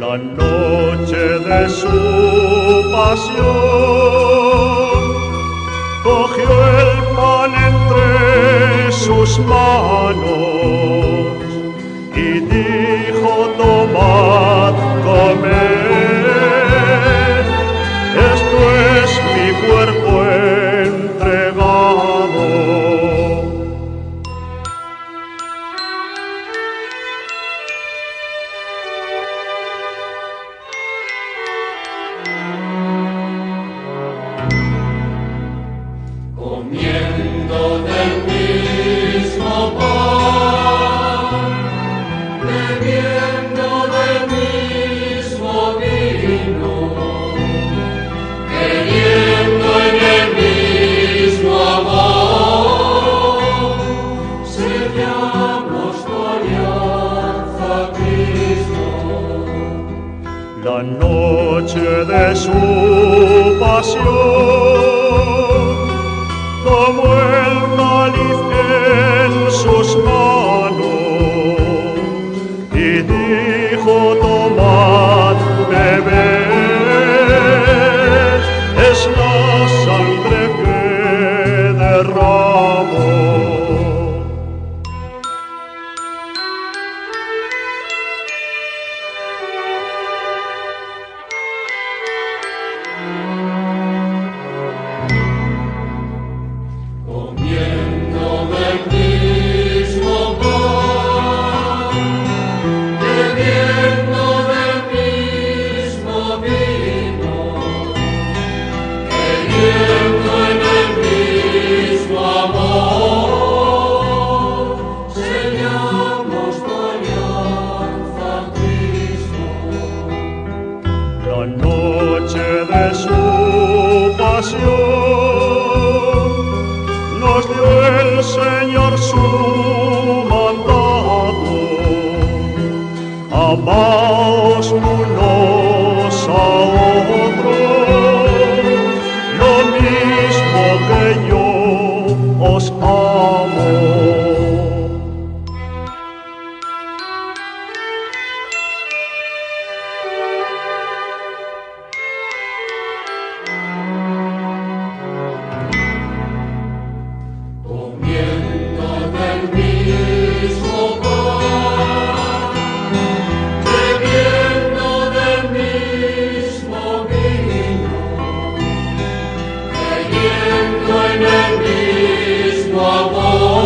La noche de su pasión. Cogió el pan entre sus manos y dijo, tomad, La noche de su pasión tomó el cáliz en sus manos y dijo, tomad, bebed, es la sangre que derramo. Amaos-nos nós. for war.